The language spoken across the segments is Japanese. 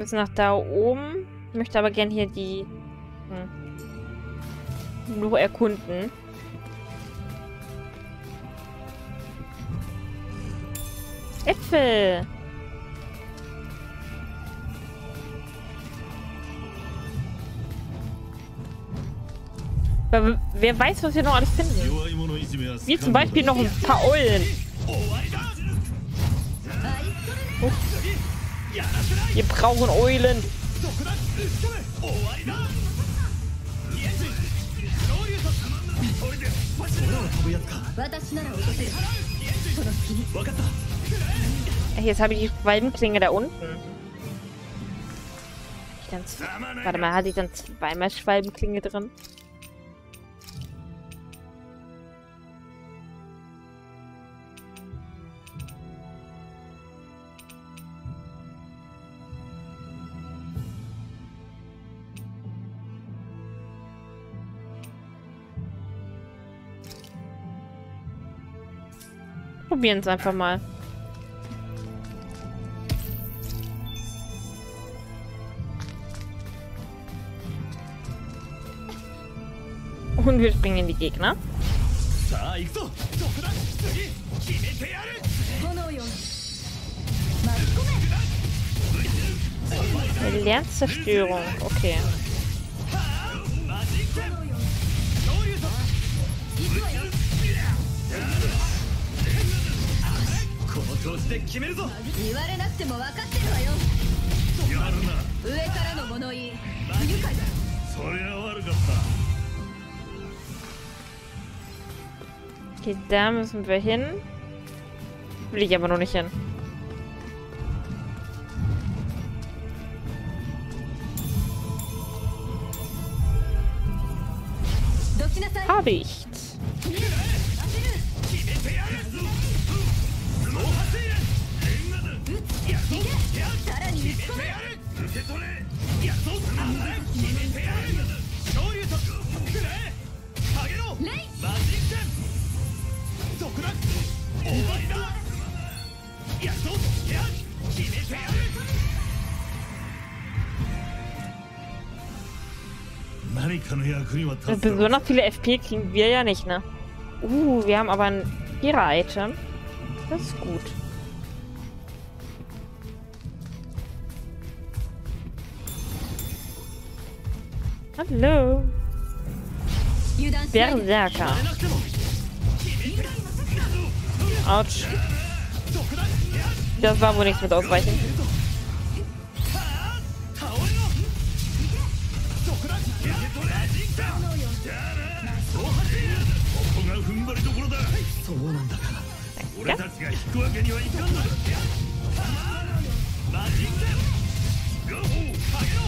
müssen nach da oben. Ich möchte aber gern hier die... Hm. Nur erkunden. Äpfel! Weil Wer weiß, was wir noch alles finden. Wie zum Beispiel noch ein paar Eulen. Oh. Wir brauchen Eulen. Jetzt habe ich die Schwalbenklinge da unten. Warte mal, hatte ich dann zweimal Schwalbenklinge drin? probieren es einfach mal. Und wir springen die Gegner. Lernzerstörung, okay. とこの調子で決めるぞ言われなくても分かってるわよやるな上からの物言い不愉快だそりゃ悪かっ Okay, da müssen wir hin. Will ich aber noch nicht hin. Habicht. さ Äh, besonders viele FP kriegen wir ja nicht, ne? Uh, wir haben aber ein Vierer-Item. Das ist gut. Hallo. Berserker. Autsch. Das war wohl nichts mit Ausweichen. くわけにはいかんのだマジックゴー下げろ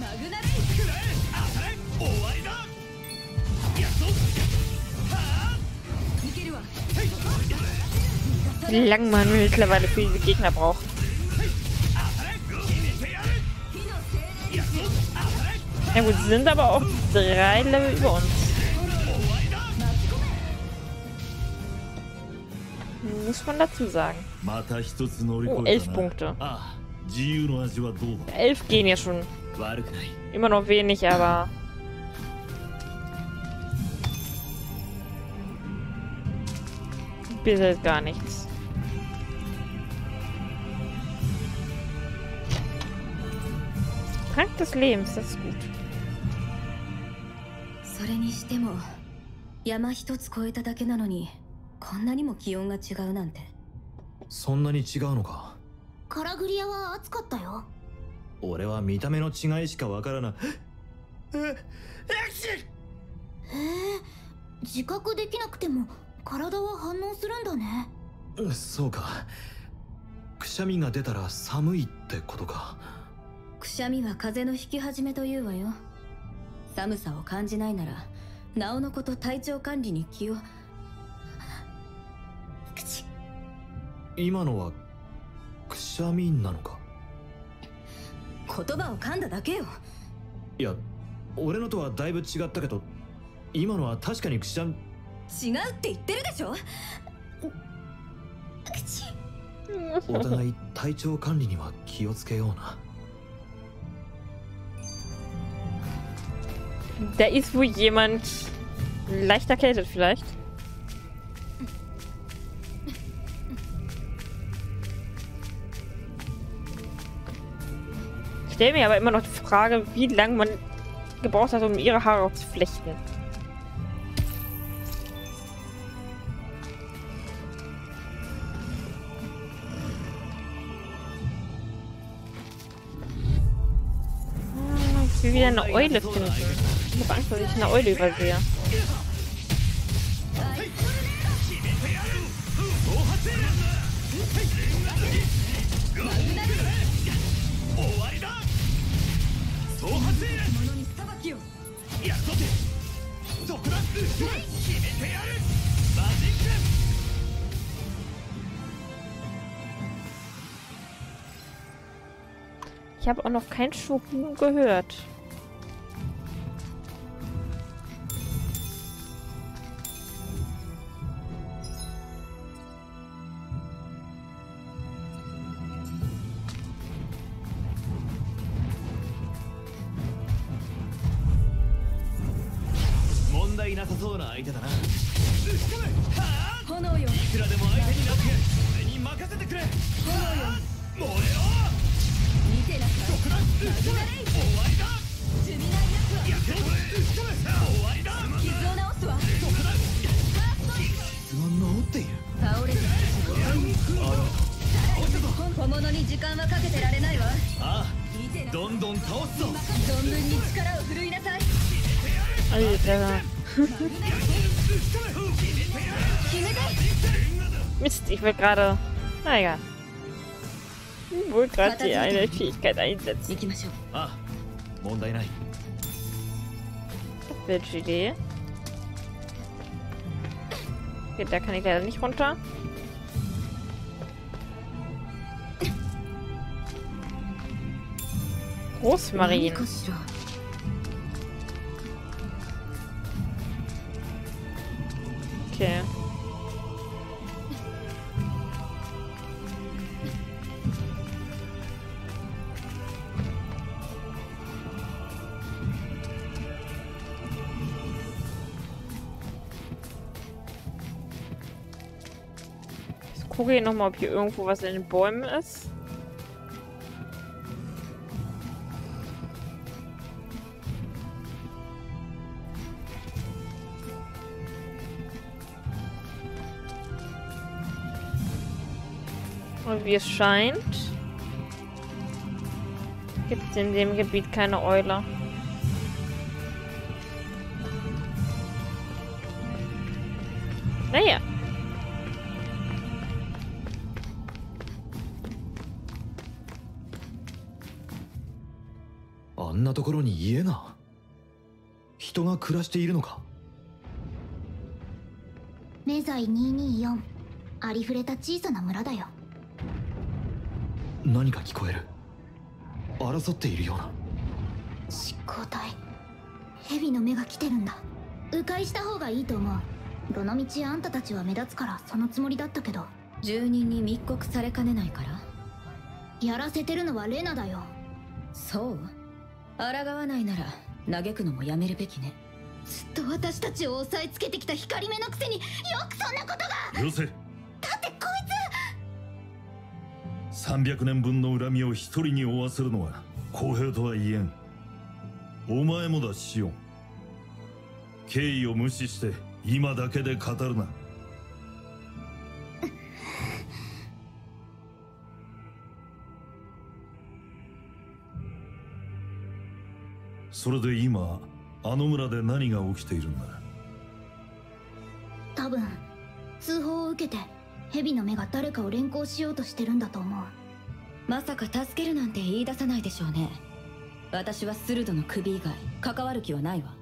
マグナレイくれ当たれ終わりだやっとはあ いけるわ Wie lange man mittlerweile für diese Gegner braucht. 決めてやる Ja gut, sie sind aber auch drei Level über uns. Muss man dazu sagen. また一つ乗り Oh, 越え elf たな Punkte. ああ自由の味はどうだ Elf gehen ja schon. 悪くない Immer noch wenig, aber... Bisher ist gar nichts. Trank des Lebens, das ist gut. それにしても山一つ越えただけなのに こんなにも気温が違うなんて。そんなに違うのか？カラグリアは暑かったよ。俺は見た目の違いしかわからない。へえ自覚できなくても体は反応するんだね。そうか。くしゃみが出たら寒いってことか。くしゃみは風邪の引き始めというわよ。寒さを感じないならなおのこと体調管理に気を今のはくしゃみなのか？言葉を噛んだだけよ。いや俺のとはだいぶ違ったけど今のは確かにくしゃみ。違うって言ってるでしょ？口お互い体調管理には気をつけような。Da ist wohl jemand leicht erkältet vielleicht. Stelle mir aber immer noch die Frage, wie lange man gebraucht hat, um ihre Haare zu flechten. Ah, Ich will wieder eine Eule finden. Ich habe Angst, dass ich eine Eule übersehe. habe auch noch kein Shogun gehört. Monday 問題なさそうな相手だな Alter. 決めて Mist, ich will gerade. Na egal. Ich wollte gerade die eine Fähigkeit einsetzen. 行きましょうああ問題ない Welche Idee? Okay, da kann ich leider nicht runter. Rosmarin. Gucke hier nochmal, ob hier irgendwo was in den Bäumen ist. Und wie es scheint, gibt es in dem Gebiet keine Eule. あんなところに家が？人が暮らしているのか？メザイ224ありふれた小さな村だよ。何か聞こえる？争っているような。執行隊蛇の目が来てるんだ。迂回した方がいいと思う。どのみちあんたたちは目立つからそのつもりだったけど。住人に密告されかねないから？やらせてるのはレナだよ。そう？抗わないなら嘆くのもやめるべきね。ずっと私たちを押さえつけてきた光目のくせによくそんなことが！よせ。だってこ300年分の恨みを一人に負わせるのは公平とは言えん。お前もだシオン。敬意を無視して今だけで語るなそれで今あの村で何が起きているんだ？多分通報を受けて蛇の目が誰かを連行しようとしてるんだと思う。まさか助けるなんて言い出さないでしょうね。私はスルドの首以外関わる気はないわ。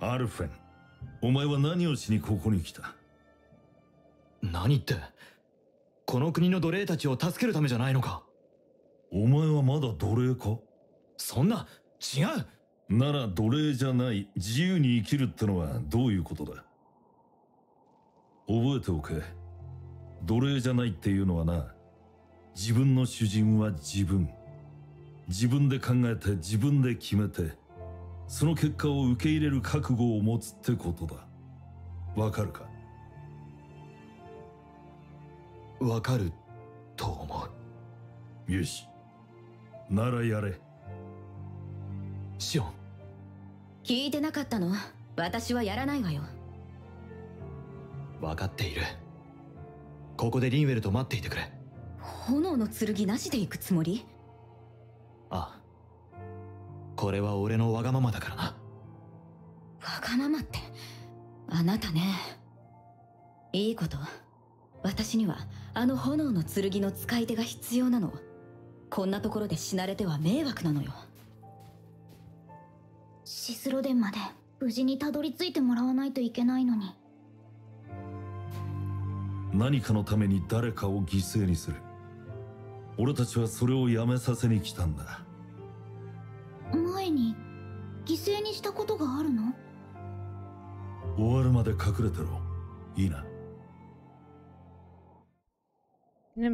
アルフェンお前は何をしにここに来た？何ってこの国の奴隷たちを助けるためじゃないのか？お前はまだ奴隷か？そんな違う。なら奴隷じゃない自由に生きるってのはどういうことだ？覚えておけ。奴隷じゃないっていうのはな自分の主人は自分。自分で考えて自分で決めてその結果を受け入れる覚悟を持つってことだ。わかるか？わかると思う。よし。ならやれシオン。聞いてなかったの？私はやらないわよ。分かっている。ここでリンウェルと待っていてくれ。炎の剣なしで行くつもり？ああ。これは俺のわがままだからな。わがままってあなたね。いいこと。私にはあの炎の剣の使い手が必要なの。こんなところで死なれては迷惑なのよシスロ殿まで無事にたどり着いてもらわないといけないのに。何かのために誰かを犠牲にする。俺たちはそれをやめさせに来たんだ。前に犠牲にしたことがあるの？終わるまで隠れてろ。いいな.や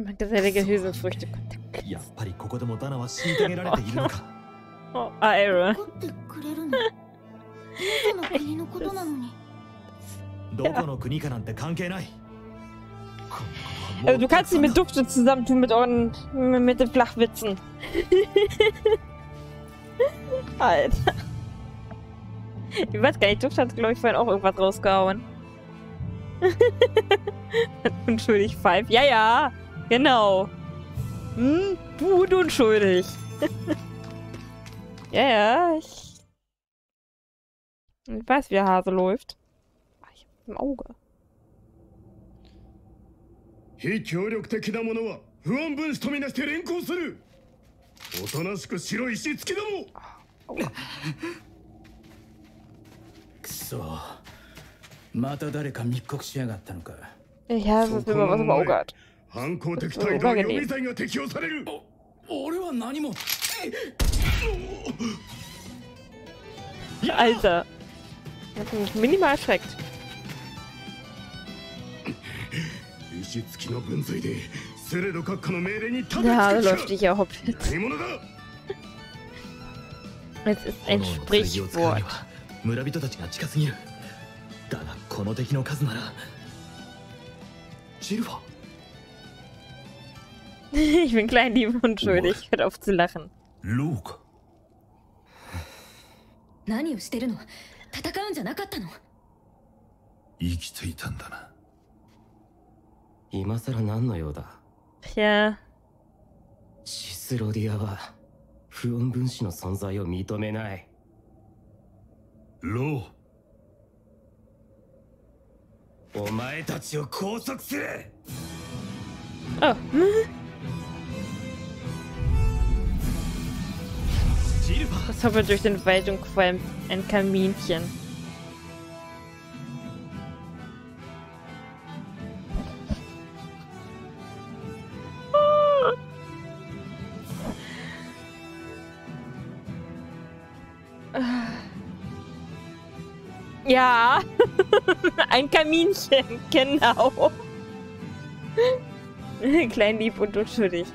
っぱりここでもダナは虐げられているのか Oh, ah, Aaron. 怒ってくれるのその国のことなのにどこの国かなんて関係ない Also, du kannst sie mit Dufte zusammentun mit euren. mit den Flachwitzen. Alter. Ich weiß gar nicht, Duft hat, glaube ich, vorhin auch irgendwas rausgehauen. unschuldig Five. Ja, ja. Genau. Hm, gut unschuldig. ja, ja, ich. Ich weiß, wie der Hase läuft. Ah, Ich hab im Auge. 非協力的な者は不安分子とみなして連行するおとなしく白い石付きどもくそまた誰か密告しやがったのか Ich habe es immer was im Auge hat. 反抗的態度は予備罪が適用される俺は何も Alter. Das hat mich minimal erschreckt. 石付きの分際でセレド閣下の命令に立てつ Der Hase け läuft き dich ja hoppelt. た何者だ Es ist ein 炎の剣を使うに Sprichwort. は村人たちが近すぎるだがこの敵の数ならシルファ Ich bin klein, lieb und schuldig. Hört auf zu lachen. ローか何をしてるの？戦うんじゃなかったの？生きていたんだな。今さら何の用だ？Tja. シスロディアは不穏分子の存在を認めない。ロー。お前たちを拘束する。Oh. Das hoppelt durch den Wald und qualmt ein Kaminchen. Ja, ein Kaminchen, genau. Klein, lieb und unschuldig.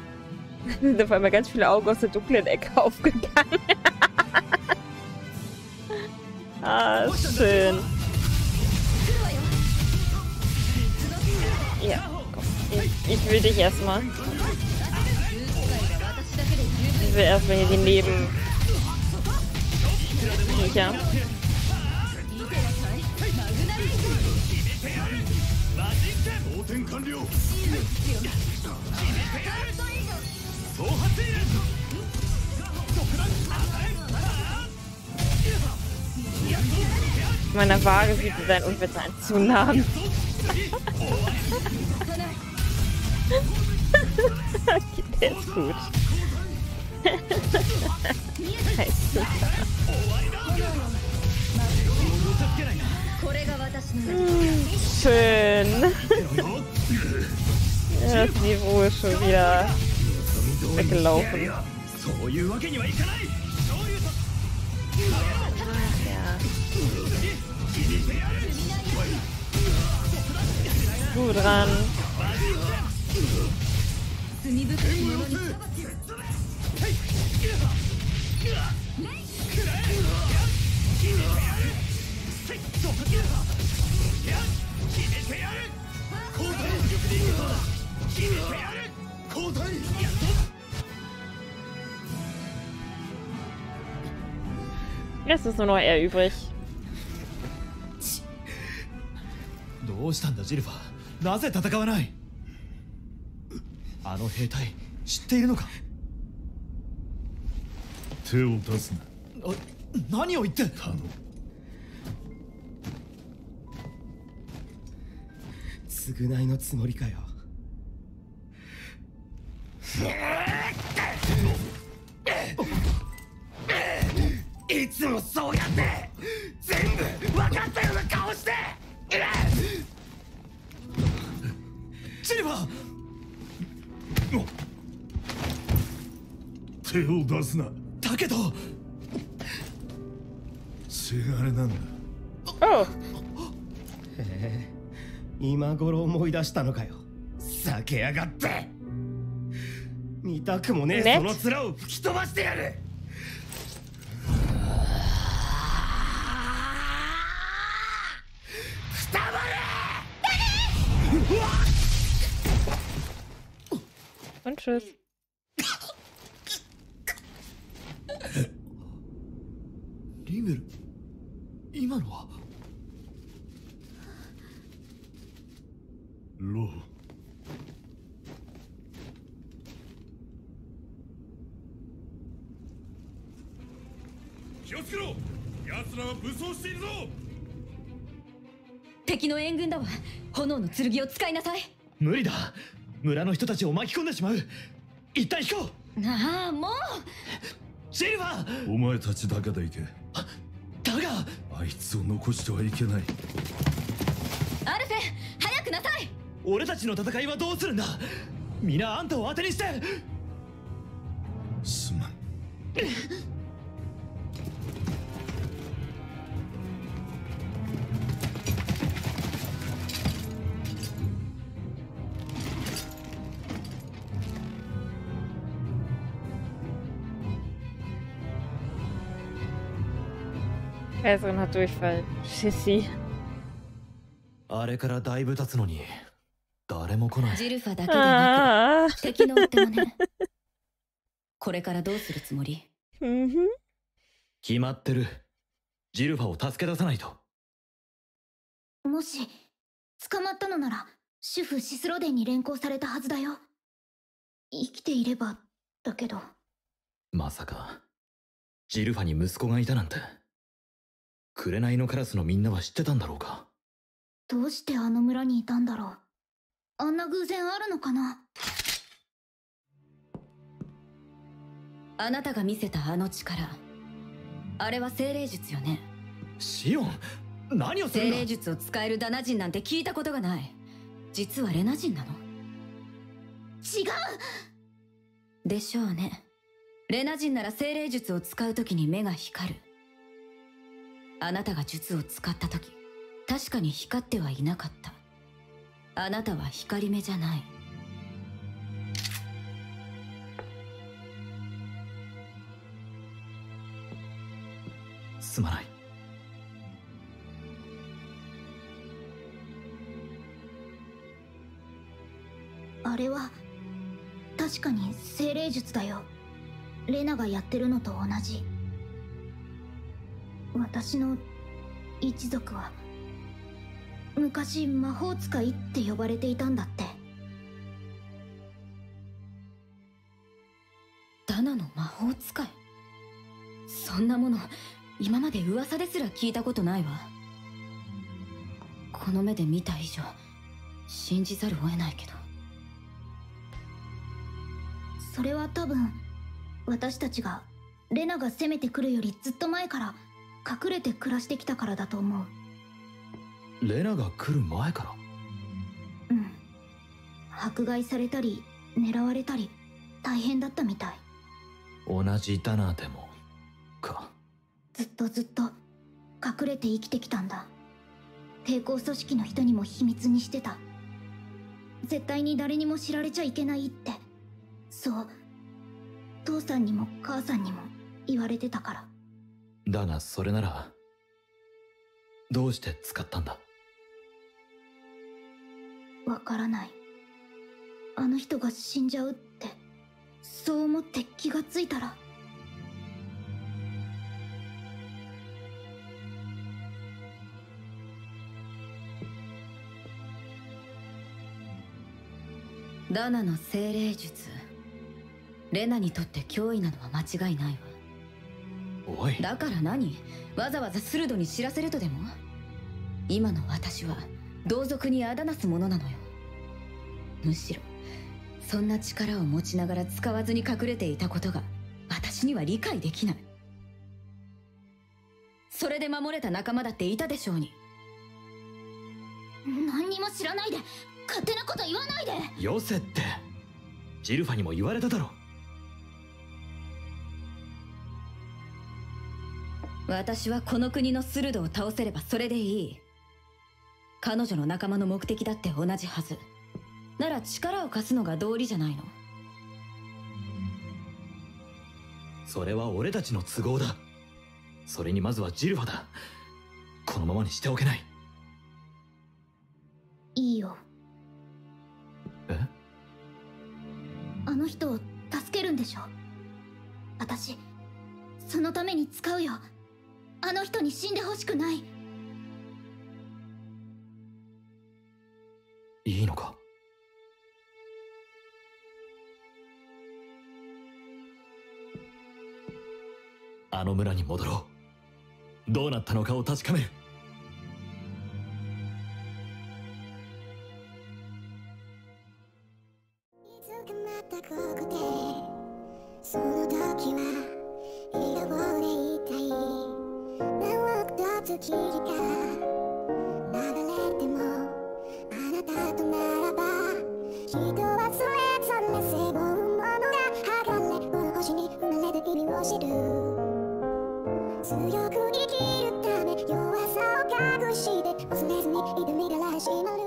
Sind auf einmal ganz viele Augen aus der dunklen Ecke aufgegangen. ah, schön. Ja, komm. Ich, ich will dich erstmal. Ich will erstmal hier die Neben. Viecher meiner Waage sieht sie sein Unwetter einen Tsunami. okay, der ist gut. Hm, schön. das Niveau ist schon wieder weggelaufen. そういうわけにはいかない Ja. Du dran. Jetzt ist nur noch er übrig. どうしたんだジルファーなぜ戦わないあの兵隊知っているのか手を出すなあ何を言って頼む償いのつもりかよいつもそうやって。全部分かったような顔して。ジルファー。手を出すな。だけど。せがれなんだ。Oh, 今頃思い出したのかよ。避けやがって。見たくもねね。えその面を吹き飛ばしてやる und tschüss. リムル今のは？ロー。気をつけろ。奴らは武装しているぞ敵の援軍だわ。炎の剣を使いなさい。無理だ。村の人たちを巻き込んでしまう。一旦引こう。なあもう。ジルファー！お前たちだけで行け。だが！あいつを残してはいけない。アルフェ早くなさい。俺たちの戦いはどうするんだ？皆あんたを当てにして！すまん「Kaiserin hat Durchfall. Schissi. あれからだいぶ経つのに誰も来ないジルファだけでな Ah. く敵の追っ手もねこれからどうするつもり？Mhm. 決まってるジルファを助け出さないともし捕まったのなら主婦シスロデンに連行されたはずだよ生きていればだけどまさかジルファに息子がいたなんて紅のカラスのみんなは知ってたんだろうか？どうしてあの村にいたんだろう？あんな偶然あるのかな？あなたが見せたあの力。あれは精霊術よね？シオン？何をするんだ？精霊術を使えるダナ人なんて聞いたことがない。実はレナ人なの？違う！でしょうね。レナ人なら精霊術を使う時に目が光るあなたが術を使った時確かに光ってはいなかった。あなたは光目じゃない。すまない。あれは確かに精霊術だよ。レナがやってるのと同じ私の一族は昔魔法使いって呼ばれていたんだって。ダナの魔法使い？そんなもの今まで噂ですら聞いたことないわ。この目で見た以上信じざるを得ないけど。それは多分私たちがレナが攻めてくるよりずっと前から隠れて暮らしてきたからだと思う。レナが来る前から？うん。迫害されたり狙われたり大変だったみたい。同じダナでもか。ずっとずっと隠れて生きてきたんだ。抵抗組織の人にも秘密にしてた。絶対に誰にも知られちゃいけないって。そう。父さんにも母さんにも言われてたからだがそれならどうして使ったんだ？わからない。あの人が死んじゃうってそう思って気がついたら。ダナの精霊術。レナにとって脅威なのは間違いないわおい。だから何？わざわざ鋭に知らせるとでも？今の私は同族にあだなすものなのよ。むしろそんな力を持ちながら使わずに隠れていたことが私には理解できない。それで守れた仲間だっていたでしょうに。何にも知らないで勝手なこと言わないで。よせって。ジルファにも言われただろ私はこの国のスルドを倒せればそれでいい。彼女の仲間の目的だって同じはず。なら力を貸すのが道理じゃないの。それは俺たちの都合だ。それにまずはジルファだ。このままにしておけない。いいよ。え？あの人を助けるんでしょ？私そのために使うよあの人に死んでほしくない。いいのか？あの村に戻ろう。どうなったのかを確かめる。その時は笑顔でいたい月日が流れてもあなたとならば人はそれぞれ背負うものが剥がれこの星に生まれた意味を知る強く生きるため弱さを隠して恐れずに挑みがら始まる